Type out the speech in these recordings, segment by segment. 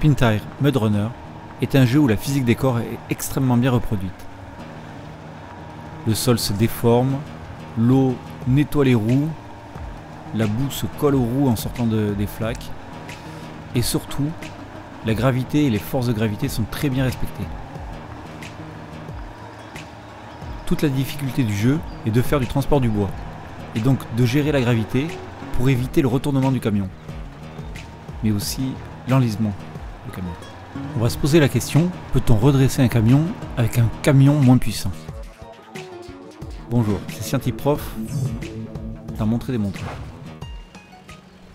Spintire Mud Runner est un jeu où la physique des corps est extrêmement bien reproduite. Le sol se déforme, l'eau nettoie les roues, la boue se colle aux roues en sortant des flaques, et surtout, la gravité et les forces de gravité sont très bien respectées. Toute la difficulté du jeu est de faire du transport du bois, et donc de gérer la gravité pour éviter le retournement du camion, mais aussi l'enlisement On va se poser la question, peut-on redresser un camion avec un camion moins puissant? Bonjour, c'est Scientiprof, t'as montré des montres.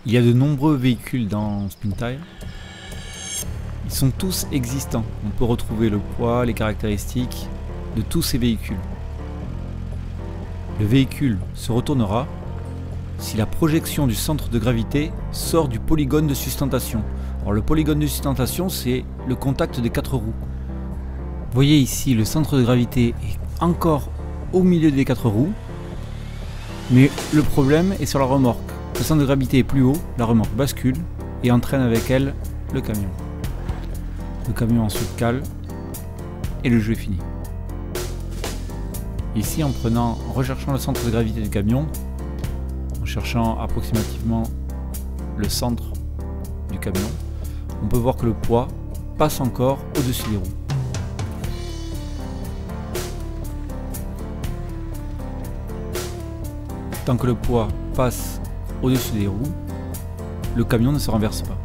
Il y a de nombreux véhicules dans Spintire. Ils sont tous existants. On peut retrouver le poids, les caractéristiques de tous ces véhicules. Le véhicule se retournera si la projection du centre de gravité sort du polygone de sustentation. Le polygone de sustentation, c'est le contact des quatre roues. Vous voyez ici, le centre de gravité est encore au milieu des quatre roues, mais le problème est sur la remorque. Le centre de gravité est plus haut, la remorque bascule et entraîne avec elle le camion. Le camion ensuite cale et le jeu est fini. Ici, en prenant, en recherchant le centre de gravité du camion, en cherchant approximativement le centre du camion, on peut voir que le poids passe encore au-dessus des roues. Tant que le poids passe au-dessus des roues, le camion ne se renverse pas.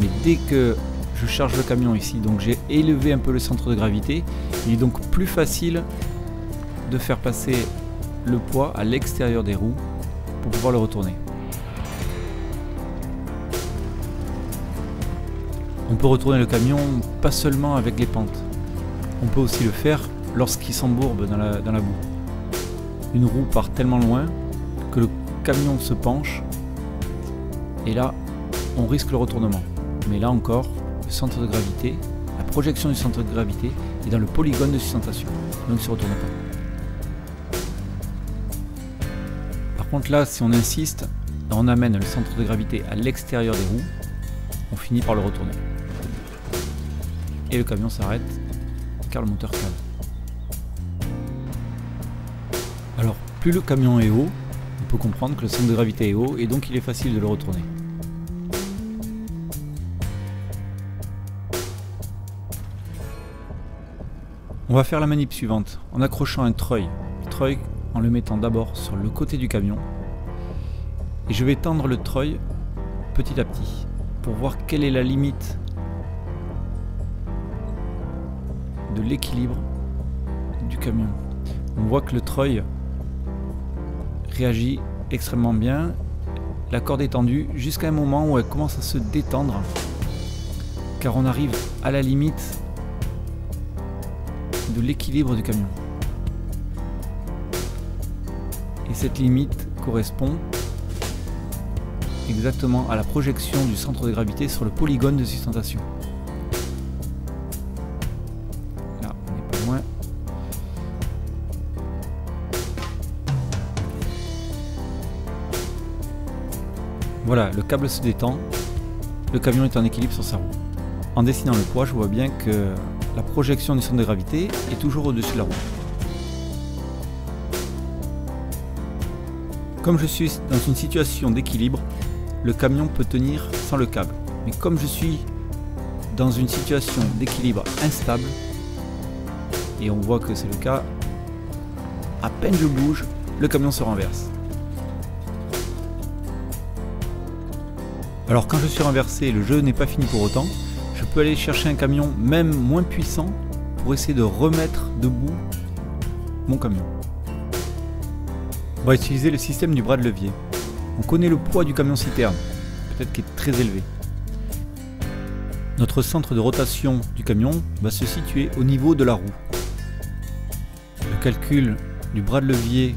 Mais dès que je charge le camion ici, donc j'ai élevé un peu le centre de gravité, il est donc plus facile de faire passer le poids à l'extérieur des roues pour pouvoir le retourner. On peut retourner le camion pas seulement avec les pentes, on peut aussi le faire lorsqu'il s'embourbe dans la, boue. Une roue part tellement loin que le camion se penche et là on risque le retournement. Mais là encore, le centre de gravité, la projection du centre de gravité est dans le polygone de sustentation, donc il ne se retourne pas. Par contre là, si on insiste, on amène le centre de gravité à l'extérieur des roues, on finit par le retourner. Et le camion s'arrête car le moteur cale. Alors, plus le camion est haut, on peut comprendre que le centre de gravité est haut et donc il est facile de le retourner. On va faire la manip suivante en accrochant un treuil. Le treuil en le mettant d'abord sur le côté du camion. Et je vais tendre le treuil petit à petit pour voir quelle est la limite de l'équilibre du camion. On voit que le treuil réagit extrêmement bien. La corde est tendue jusqu'à un moment où elle commence à se détendre car on arrive à la limite de l'équilibre du camion. Et cette limite correspond exactement à la projection du centre de gravité sur le polygone de sustentation. Voilà, le câble se détend, le camion est en équilibre sur sa roue. En dessinant le poids, je vois bien que la projection du centre de gravité est toujours au-dessus de la roue. Comme je suis dans une situation d'équilibre, le camion peut tenir sans le câble. Mais comme je suis dans une situation d'équilibre instable, et on voit que c'est le cas, à peine je bouge, le camion se renverse. Alors quand je suis renversé, le jeu n'est pas fini pour autant je peux aller chercher un camion même moins puissant pour essayer de remettre debout mon camion. On va utiliser le système du bras de levier. On connaît le poids du camion citerne, peut-être qu'il est très élevé. Notre centre de rotation du camion va se situer au niveau de la roue. Le calcul du bras de levier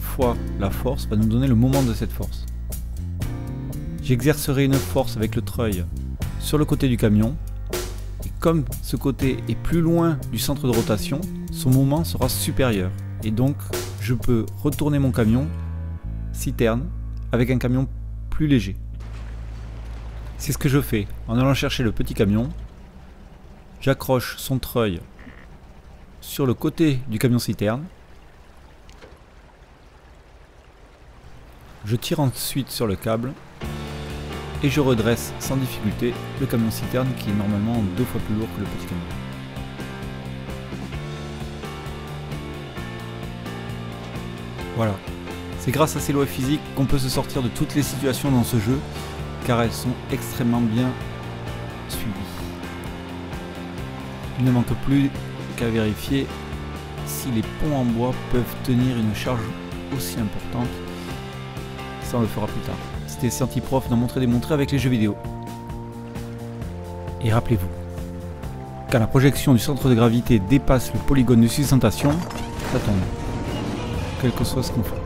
fois la force va nous donner le moment de cette force. J'exercerai une force avec le treuil sur le côté du camion. Et comme ce côté est plus loin du centre de rotation, son moment sera supérieur. Et donc, je peux retourner mon camion citerne avec un camion plus léger. C'est ce que je fais en allant chercher le petit camion. J'accroche son treuil sur le côté du camion citerne. Je tire ensuite sur le câble et je redresse sans difficulté le camion citerne qui est normalement deux fois plus lourd que le petit camion. Voilà. C'est grâce à ces lois physiques qu'on peut se sortir de toutes les situations dans ce jeu, car elles sont extrêmement bien suivies. Il ne manque plus qu'à vérifier si les ponts en bois peuvent tenir une charge aussi importante. Ça on le fera plus tard. C'était Scientiprof d'en montrer démontrer avec les jeux vidéo. Et rappelez-vous, quand la projection du centre de gravité dépasse le polygone de sustentation, ça tombe. Quel que soit ce qu'on fait.